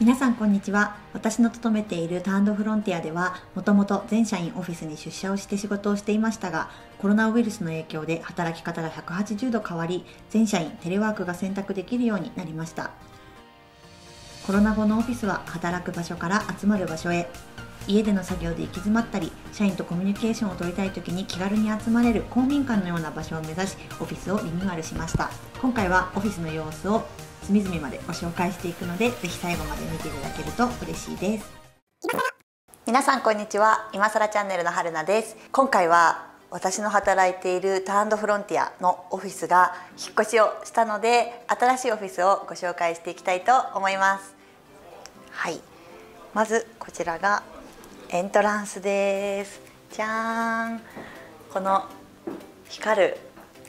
皆さんこんにちは。私の勤めているターンドフロンティアではもともと全社員オフィスに出社をして仕事をしていましたがコロナウイルスの影響で働き方が180度変わり全社員テレワークが選択できるようになりました。コロナ後のオフィスは働く場所から集まる場所へ。家での作業で行き詰まったり社員とコミュニケーションを取りたい時に気軽に集まれる公民館のような場所を目指しオフィスをリニューアルしました。今回はオフィスの様子を隅々までご紹介していくのでぜひ最後まで見ていただけると嬉しいです。皆さんこんにちは。今更チャンネルの春菜です。今回は私の働いているターンドフロンティアのオフィスが引っ越しをしたので新しいオフィスをご紹介していきたいと思います。はい。まずこちらがエントランスです。じゃーん。この光る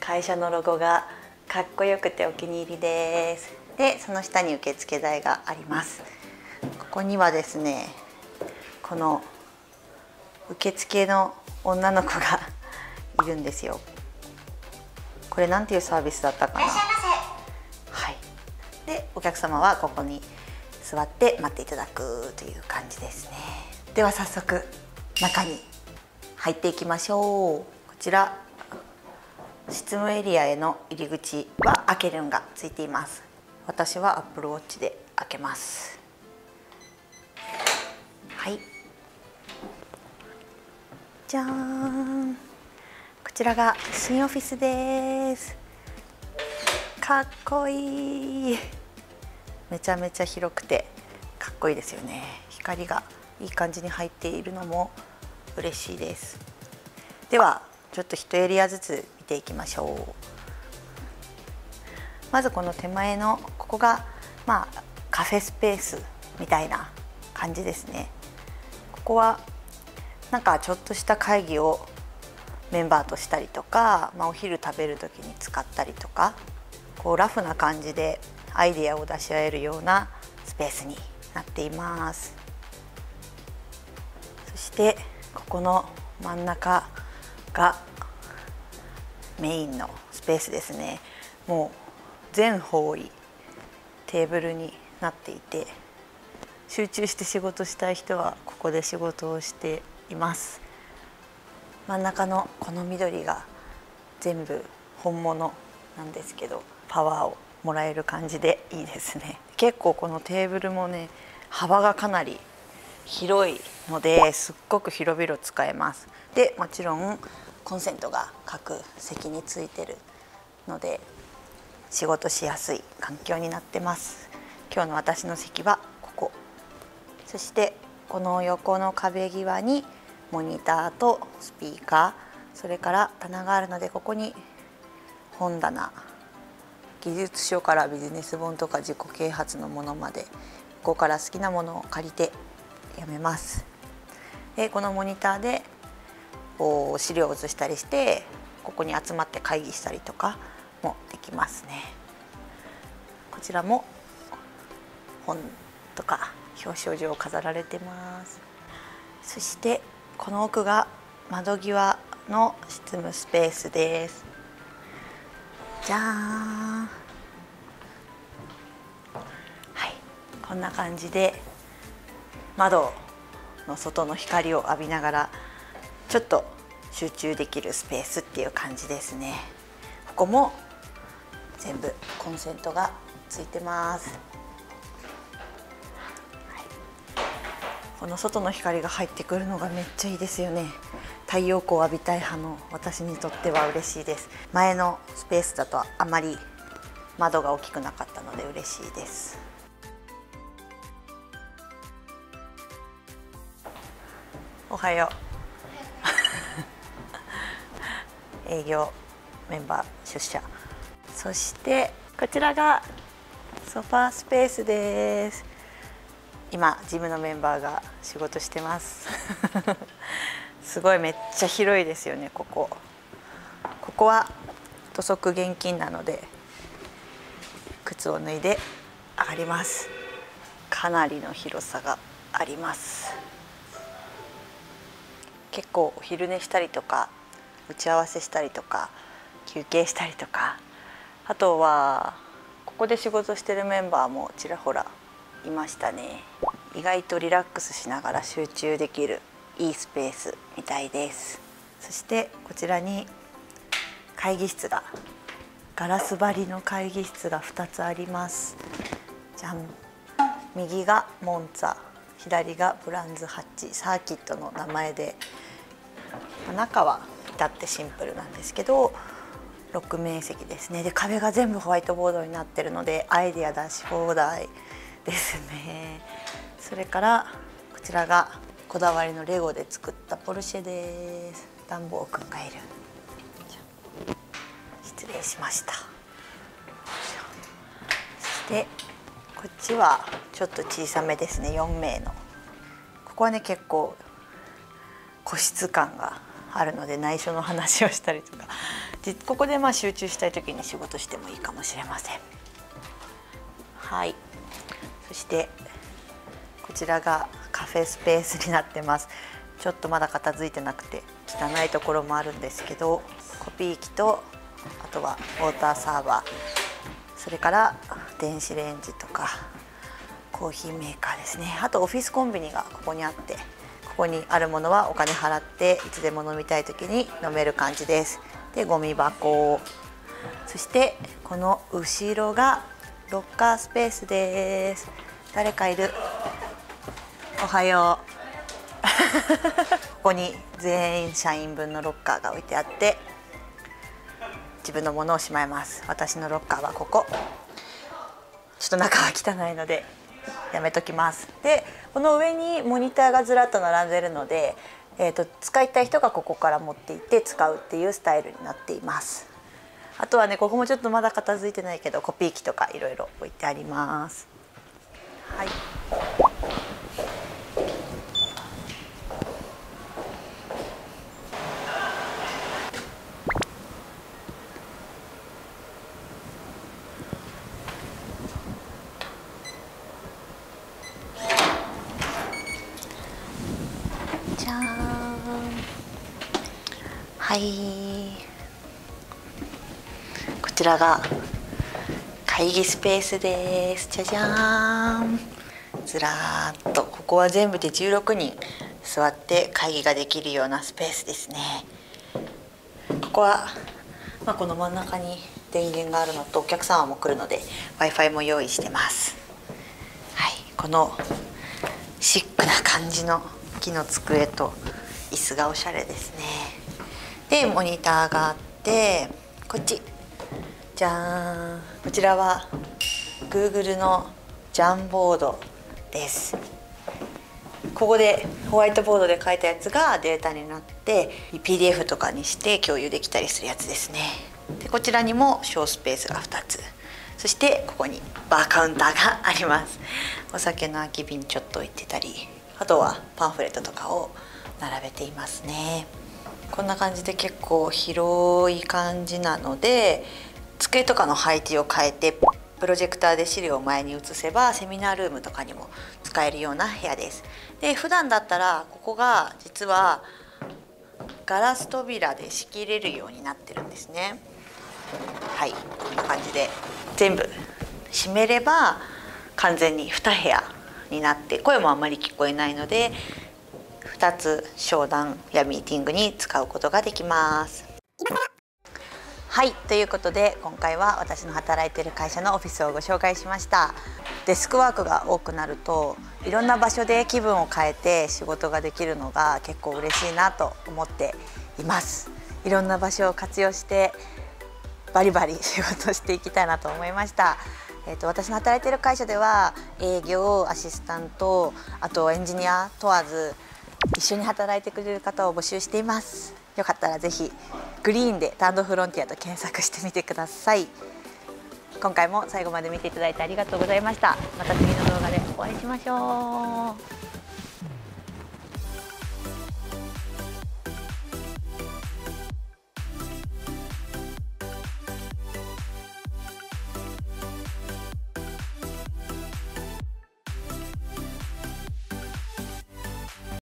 会社のロゴがかっこよくてお気に入りです。でその下に受付台があります。ここにはですねこの受付の女の子がいるんですよ。これなんていうサービスだったかな？はい。でお客様はここに座って待っていただくという感じですねでは早速中に入っていきましょう。こちら執務エリアへの入り口は開けるのがついています。私はアップルウォッチで開けます。はい。じゃーん。こちらが新オフィスです。かっこいい。めちゃめちゃ広くてかっこいいですよね。光がいい感じに入っているのも嬉しいです。ではちょっと一エリアずつ見ていきましょう。まずこの手前のここがまあカフェスペースみたいな感じですね。ここはなんかちょっとした会議をメンバーとしたりとか、まあ、お昼食べる時に使ったりとかこうラフな感じでアイデアを出し合えるようなスペースになっています。してここの真ん中がメインのスペースですね。もう全方位テーブルになっていて集中して仕事したい人はここで仕事をしています。真ん中のこの緑が全部本物なんですけどパワーをもらえる感じでいいですね。結構このテーブルもね幅がかなり広いのですっごく広々使えます。でもちろんコンセントが各席についてるので仕事しやすい環境になってます。今日の私の席はここ。そしてこの横の壁際にモニターとスピーカー。それから棚があるのでここに本棚。技術書からビジネス本とか自己啓発のものまでここから好きなものを借りて読めます。でこのモニターでこう資料を写したりしてここに集まって会議したりとかもできますね。こちらも本とか表彰状を飾られてます。そしてこの奥が窓際の執務スペースです。じゃーん。はい。こんな感じで窓の外の光を浴びながらちょっと集中できるスペースっていう感じですね。ここも全部コンセントがついてます、はい、この外の光が入ってくるのがめっちゃいいですよね。太陽光を浴びたい派の私にとっては嬉しいです。前のスペースだとあまり窓が大きくなかったので嬉しいです。おはよう。営業メンバー出社。そしてこちらがソファースペースです。今ジムのメンバーが仕事してます。すごいめっちゃ広いですよねここ。ここは土足厳禁なので靴を脱いで上がります。かなりの広さがあります。結構お昼寝したりとか打ち合わせしたりとか休憩したりとかあとはここで仕事してるメンバーもちらほらいましたね。意外とリラックスしながら集中できるいいスペースみたいです。そしてこちらに会議室がガラス張りの会議室が2つあります。じゃん。右がモンツァ左がブランズハッチ。サーキットの名前で中は至ってシンプルなんですけど6面積ですね。で壁が全部ホワイトボードになってるのでアイデア出し放題ですね。それからこちらがこだわりのレゴで作ったポルシェです。暖房くんがいる。失礼しました。そしてこっちはちょっと小さめですね。4名の。ここはね結構個室感があるので内緒の話をしたりとかここでまあ集中したい時に仕事してもいいかもしれません。はい。そしてこちらがカフェスペースになってます。ちょっとまだ片付いてなくて汚いところもあるんですけどコピー機とあとはウォーターサーバー。それから電子レンジとかコーヒーメーカーですね。あとオフィスコンビニがここにあってここにあるものはお金払っていつでも飲みたい時に飲める感じです。でゴミ箱。そしてこの後ろがロッカースペースです。誰かいる。おはよう。ここに全員社員分のロッカーが置いてあって自分のものをしまいます。私のロッカーはここ。ちょっと中は汚いので。やめときます。でこの上にモニターがずらっと並んでるので、えーと、使いたい人がここから持っていって使うっていうスタイルになっています。あとはねここもちょっとまだ片付いてないけどコピー機とかいろいろ置いてあります。はい。はい。こちらが会議スペースです。じゃじゃーん。ずらーっと。ここは全部で16人座って会議ができるようなスペースですね。ここは、まあ、この真ん中に電源があるのとお客様も来るので w i f i も用意してます。はい。このシックな感じの木の机と椅子がおしゃれですね。でモニターがあってこっち。じゃーん。こちらは Google のジャンボードです。ここでホワイトボードで書いたやつがデータになって PDF とかにして共有できたりするやつですね。でこちらにも小スペースが2つ。そしてここにバーカウンターがあります。お酒の空き瓶ちょっと置いてたり。あとはパンフレットとかを並べていますねこんな感じで結構広い感じなので机とかの配置を変えてプロジェクターで資料を前に移せばセミナールームとかにも使えるような部屋です。で普段だったらここが実はガラス扉で仕切れるようになってるんですね。はいこんな感じで全部閉めれば完全に2部屋になって声もあまり聞こえないので2つ商談やミーティングに使うことができます。はいということで今回は私の働いてる会社のオフィスをご紹介しました。デスクワークが多くなるといろんな場所で気分を変えて仕事ができるのが結構嬉しいなと思っています。いろんな場所を活用してバリバリ仕事していきたいなと思いました。えーと、私の働いている会社では営業アシスタントあとエンジニア問わず一緒に働いてくれる方を募集しています。よかったらぜひグリーンでタンドフロンティアと検索してみてください。今回も最後まで見ていただいてありがとうございました。また次の動画でお会いしましょう。